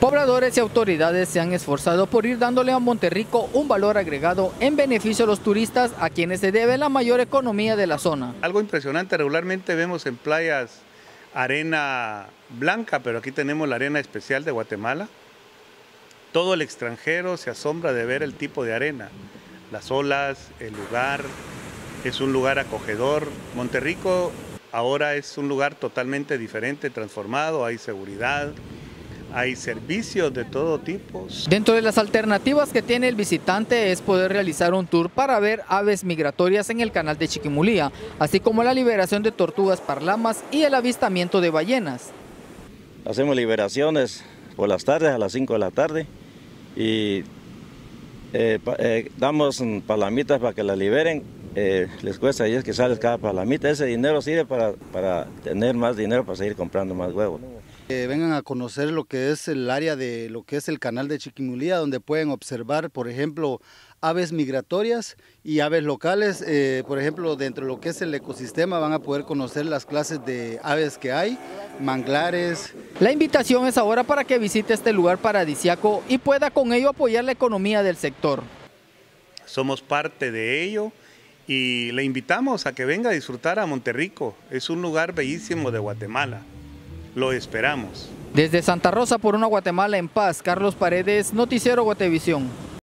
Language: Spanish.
Pobladores y autoridades se han esforzado por ir dándole a Monterrico un valor agregado en beneficio de los turistas a quienes se debe la mayor economía de la zona. Algo impresionante, regularmente vemos en playas arena blanca, pero aquí tenemos la arena especial de Guatemala. Todo el extranjero se asombra de ver el tipo de arena, las olas, el lugar, es un lugar acogedor. Monterrico ahora es un lugar totalmente diferente, transformado, hay seguridad, hay servicios de todo tipo. Dentro de las alternativas que tiene el visitante es poder realizar un tour para ver aves migratorias en el canal de Chiquimulía, así como la liberación de tortugas parlamas y el avistamiento de ballenas. Hacemos liberaciones por las tardes a las 5 de la tarde y eh, eh, damos palamitas para que la liberen. Eh, les cuesta 10 que sale cada palamita. Ese dinero sirve para, para tener más dinero para seguir comprando más huevos. Vengan a conocer lo que es el área de lo que es el canal de Chiquimulía, donde pueden observar, por ejemplo, aves migratorias y aves locales. por ejemplo, dentro de lo que es el ecosistema van a poder conocer las clases de aves que hay, manglares. La invitación es ahora para que visite este lugar paradisiaco y pueda con ello apoyar la economía del sector. Somos parte de ello y le invitamos a que venga a disfrutar a Monterrico. Es un lugar bellísimo de Guatemala. Lo esperamos. Desde Santa Rosa por una Guatemala en paz, Carlos Paredes, Noticiero Guatevisión.